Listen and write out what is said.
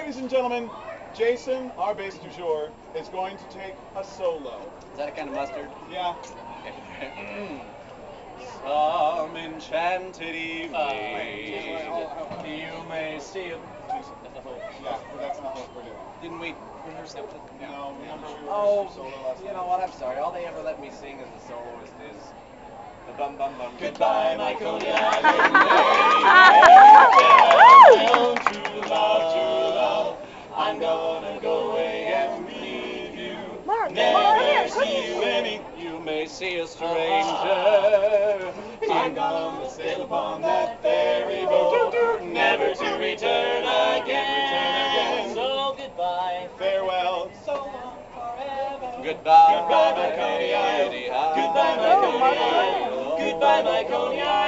ladies and gentlemen, Jason, our bass du jour, is going to take a solo. Is that a kind of mustard? Yeah. Some enchanted evening, Uh, you may see it. Yeah, but that's not what we're doing. Didn't we rehearse that? No, remember we Oh, solo last you know what? I'm sorry. All they ever let me sing as the soloist is the bum bum bum. Goodbye, my see a uh-huh. stranger. I'm gonna sail upon that ferry boat, never to return again. So goodbye. Farewell. So long forever. Goodbye. Goodbye, my Coney Island. Goodbye, my Coney Island. Goodbye, my oh, Coney Island.